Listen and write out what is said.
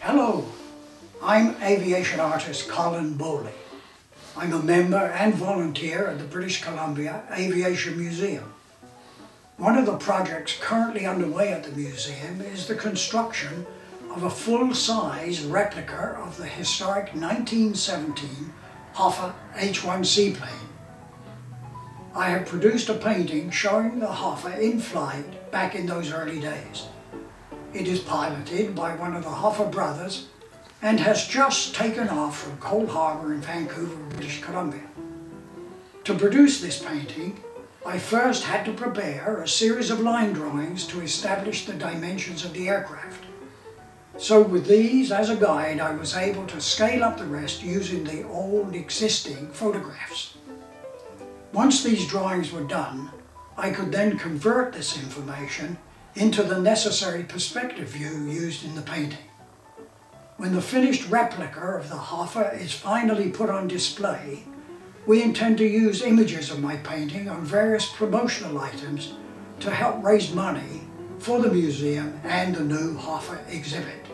Hello, I'm aviation artist Colin Bowley. I'm a member and volunteer at the British Columbia Aviation Museum. One of the projects currently underway at the museum is the construction of a full-size replica of the historic 1917 Hoffar H-1 seaplane. I have produced a painting showing the Hoffar in flight back in those early days. It is piloted by one of the Hoffar brothers and has just taken off from Coal Harbour in Vancouver, British Columbia. To produce this painting, I first had to prepare a series of line drawings to establish the dimensions of the aircraft. So with these as a guide, I was able to scale up the rest using the old existing photographs. Once these drawings were done, I could then convert this information into the necessary perspective view used in the painting. When the finished replica of the Hoffar is finally put on display, we intend to use images of my painting on various promotional items to help raise money for the museum and the new Hoffar exhibit.